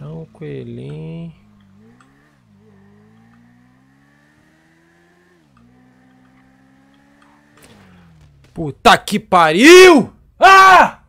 Tranquilinho. Puta que pariu! Ah!